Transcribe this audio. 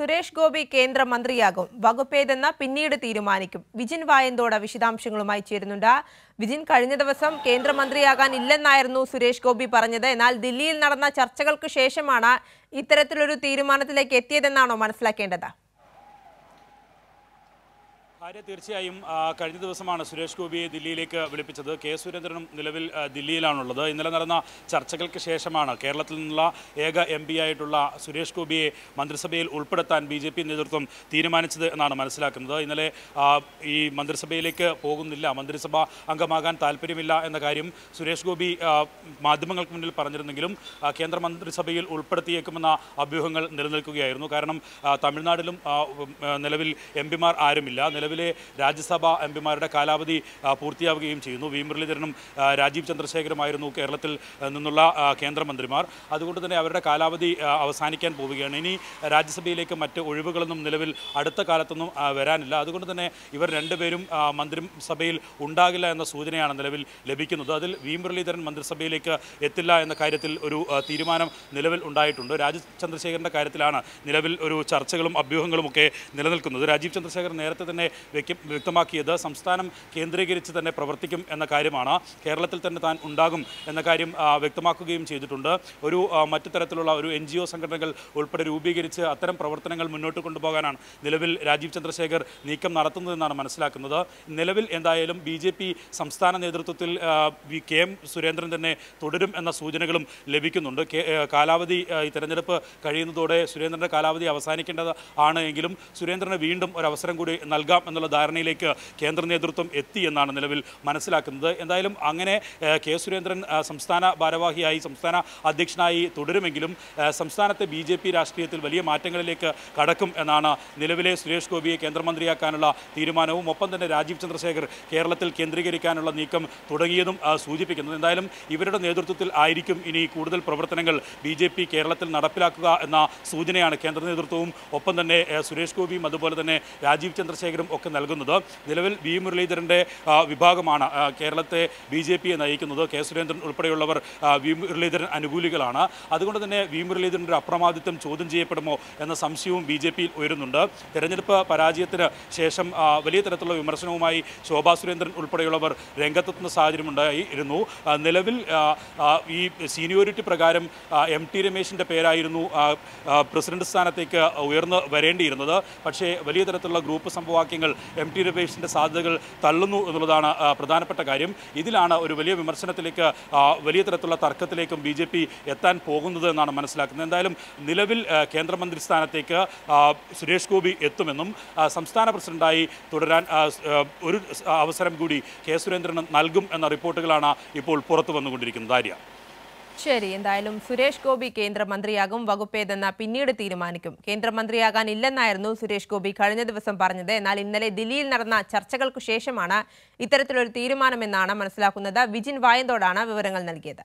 സുരേഷ് ഗോപി കേന്ദ്രമന്ത്രിയാകും. വകുപ്പേതെന്ന് പിന്നീട് തീരുമാനിക്കും. വിജിൻ വായന്തോട് വിശദാംശങ്ങളുമായി ചേരുന്നുണ്ട്. വിജിൻ കഴിഞ്ഞ ദിവസം കേന്ദ്രമന്ത്രിയാകാൻ ഇല്ലെന്നായിരുന്നു സുരേഷ് ഗോപി പറഞ്ഞത്. എന്നാൽ ദില്ലിയിൽ നടന്ന ചർച്ചകൾക്ക് ശേഷമാണ് ഇത്തരത്തിലൊരു തീരുമാനത്തിലേക്ക് എത്തിയതെന്നാണോ മനസ്സിലാക്കേണ്ടത്? ആര്യ തീർച്ചയായും കഴിഞ്ഞ ദിവസമാണ് സുരേഷ് ഗോപിയെ ദില്ലിയിലേക്ക് വിളിപ്പിച്ചത്. കെ സുരേന്ദ്രനും നിലവിൽ ദില്ലിയിലാണുള്ളത്. ഇന്നലെ നടന്ന ചർച്ചകൾക്ക് ശേഷമാണ് കേരളത്തിൽ നിന്നുള്ള ഏക എം ആയിട്ടുള്ള സുരേഷ് ഗോപിയെ മന്ത്രിസഭയിൽ ഉൾപ്പെടുത്താൻ ബി നേതൃത്വം തീരുമാനിച്ചത് എന്നാണ് മനസ്സിലാക്കുന്നത്. ഇന്നലെ ഈ മന്ത്രിസഭയിലേക്ക് പോകുന്നില്ല മന്ത്രിസഭ അംഗമാകാൻ താല്പര്യമില്ല എന്ന കാര്യം സുരേഷ് ഗോപി മാധ്യമങ്ങൾക്ക് മുന്നിൽ പറഞ്ഞിരുന്നെങ്കിലും കേന്ദ്ര മന്ത്രിസഭയിൽ ഉൾപ്പെടുത്തിയേക്കുമെന്ന അഭ്യൂഹങ്ങൾ നിലനിൽക്കുകയായിരുന്നു. കാരണം തമിഴ്നാട്ടിലും നിലവിൽ എം ആരുമില്ല. നിലവിലെ രാജ്യസഭാ എം പിമാരുടെ കാലാവധി പൂർത്തിയാവുകയും ചെയ്യുന്നു. വി. മുരളീധരനും രാജീവ് ചന്ദ്രശേഖരമായിരുന്നു കേരളത്തിൽ നിന്നുള്ള കേന്ദ്രമന്ത്രിമാർ. അതുകൊണ്ട് തന്നെ അവരുടെ കാലാവധി അവസാനിക്കാൻ പോവുകയാണ്. ഇനി രാജ്യസഭയിലേക്ക് മറ്റ് ഒഴിവുകളൊന്നും നിലവിൽ അടുത്ത കാലത്തൊന്നും വരാനില്ല. അതുകൊണ്ട് തന്നെ ഇവർ രണ്ടുപേരും മന്ത്രിസഭയിൽ ഉണ്ടാകില്ല എന്ന സൂചനയാണ് നിലവിൽ ലഭിക്കുന്നത്. അതിൽ വി. മുരളീധരൻ മന്ത്രിസഭയിലേക്ക് എത്തില്ല എന്ന കാര്യത്തിൽ ഒരു തീരുമാനം നിലവിൽ ഉണ്ടായിട്ടുണ്ട്. രാജീവ് ചന്ദ്രശേഖരന്റെ കാര്യത്തിലാണ് നിലവിൽ ഒരു ചർച്ചകളും അഭ്യൂഹങ്ങളും ഒക്കെ നിലനിൽക്കുന്നത്. രാജീവ് ചന്ദ്രശേഖരൻ നേരത്തെ തന്നെ വ്യക്തമാക്കിയത്. സംസ്ഥാനം കേന്ദ്രീകരിച്ച് തന്നെ പ്രവർത്തിക്കും എന്ന കാര്യമാണ്. കേരളത്തിൽ തന്നെ താൻ ഉണ്ടാകും എന്ന കാര്യം വ്യക്തമാക്കുകയും ചെയ്തിട്ടുണ്ട്. ഒരു മറ്റു തരത്തിലുള്ള ഒരു എൻ സംഘടനകൾ ഉൾപ്പെടെ രൂപീകരിച്ച് അത്തരം പ്രവർത്തനങ്ങൾ മുന്നോട്ട് കൊണ്ടുപോകാനാണ് നിലവിൽ രാജീവ് ചന്ദ്രശേഖർ നീക്കം നടത്തുന്നതെന്നാണ് മനസ്സിലാക്കുന്നത്. നിലവിൽ എന്തായാലും ബി സംസ്ഥാന നേതൃത്വത്തിൽ കെ എം സുരേന്ദ്രൻ തന്നെ തുടരും എന്ന സൂചനകളും ലഭിക്കുന്നുണ്ട്. കാലാവധി ഈ തെരഞ്ഞെടുപ്പ് കഴിയുന്നതോടെ സുരേന്ദ്രന്റെ കാലാവധി അവസാനിക്കേണ്ടത് ആണ് എങ്കിലും സുരേന്ദ്രന് വീണ്ടും ഒരു അവസരം കൂടി നൽകാം എന്നുള്ള ധാരണയിലേക്ക് കേന്ദ്ര നേതൃത്വം എത്തി എന്നാണ് നിലവിൽ മനസ്സിലാക്കുന്നത്. എന്തായാലും അങ്ങനെ കെ സുരേന്ദ്രൻ സംസ്ഥാന ഭാരവാഹിയായി സംസ്ഥാന അധ്യക്ഷനായി തുടരുമെങ്കിലും സംസ്ഥാനത്തെ ബി ജെ പി രാഷ്ട്രീയത്തിൽ വലിയ മാറ്റങ്ങളിലേക്ക് കടക്കും എന്നാണ് നിലവിലെ സുരേഷ് ഗോപിയെ കേന്ദ്രമന്ത്രിയാക്കാനുള്ള തീരുമാനവും ഒപ്പം തന്നെ രാജീവ് ചന്ദ്രശേഖർ കേരളത്തിൽ കേന്ദ്രീകരിക്കാനുള്ള നീക്കം തുടങ്ങിയതും സൂചിപ്പിക്കുന്നത്. എന്തായാലും ഇവരുടെ നേതൃത്വത്തിൽ ആയിരിക്കും ഇനി കൂടുതൽ പ്രവർത്തനങ്ങൾ ബി ജെ പി കേരളത്തിൽ നടപ്പിലാക്കുക എന്ന സൂചനയാണ് കേന്ദ്ര നേതൃത്വവും ഒപ്പം തന്നെ സുരേഷ് ഗോപിയും അതുപോലെ തന്നെ രാജീവ് ചന്ദ്രശേഖരും ഒക്കെ നൽകുന്നത്. നിലവിൽ വി മുരളീധരന്റെ വിഭാഗമാണ്. കേരളത്തെ ബി ജെ പിയെ നയിക്കുന്നത്. കെ സുരേന്ദ്രൻ ഉൾപ്പെടെയുള്ളവർ വി മുരളീധരൻ അനുകൂലികളാണ്. അതുകൊണ്ട് തന്നെ വി മുരളീധരന്റെ അപ്രമാദിത്വം ചോദ്യം ചെയ്യപ്പെടുമോ എന്ന സംശയവും ബി ജെ പിയിൽ ഉയരുന്നുണ്ട്. തെരഞ്ഞെടുപ്പ് പരാജയത്തിന് ശേഷം വലിയ തരത്തിലുള്ള വിമർശനവുമായി ശോഭാ സുരേന്ദ്രൻ ഉൾപ്പെടെയുള്ളവർ രംഗത്തെത്തുന്ന സാഹചര്യമുണ്ടായി ഇരുന്നു. നിലവിൽ ഈ സീനിയോറിറ്റി പ്രകാരം എം ടി രമേശിന്റെ പേരായിരുന്നു പ്രസിഡന്റ് സ്ഥാനത്തേക്ക് ഉയർന്നു വരേണ്ടിയിരുന്നത്. പക്ഷേ വലിയ തരത്തിലുള്ള ഗ്രൂപ്പ് സമവാക്യങ്ങൾ എം ടി രമേശിന്റെ സാധ്യതകൾ തള്ളുന്നു എന്നുള്ളതാണ് പ്രധാനപ്പെട്ട കാര്യം. ഇതിലാണ് ഒരു വലിയ വിമർശനത്തിലേക്ക് വലിയ തരത്തിലുള്ള തർക്കത്തിലേക്കും ബി ജെ പി എത്താൻ പോകുന്നത് എന്നാണ് മനസ്സിലാക്കുന്നത്. എന്തായാലും നിലവിൽ കേന്ദ്രമന്ത്രി സ്ഥാനത്തേക്ക് സുരേഷ് ഗോപി എത്തുമെന്നും സംസ്ഥാന പ്രസിഡന്റായി തുടരാൻ ഒരു അവസരം കൂടി കെ സുരേന്ദ്രന് നൽകും എന്ന റിപ്പോർട്ടുകളാണ് ഇപ്പോൾ പുറത്തു വന്നുകൊണ്ടിരിക്കുന്നത്. ആര്യ? ശരി എന്തായാലും സുരേഷ് ഗോപി കേന്ദ്രമന്ത്രിയാകും വകുപ്പേതെന്ന പിന്നീട് തീരുമാനിക്കും. കേന്ദ്രമന്ത്രിയാകാൻ ഇല്ലെന്നായിരുന്നു സുരേഷ് ഗോപി കഴിഞ്ഞ ദിവസം പറഞ്ഞത്. എന്നാൽ ഇന്നലെ ദില്ലിയിൽ നടന്ന ചർച്ചകൾക്കു ശേഷമാണ് ഇത്തരത്തിലൊരു തീരുമാനമെന്നാണ് മനസ്സിലാക്കുന്നത്. വിജിൻ വായന്തോടാണ് വിവരങ്ങൾ നൽകിയത്.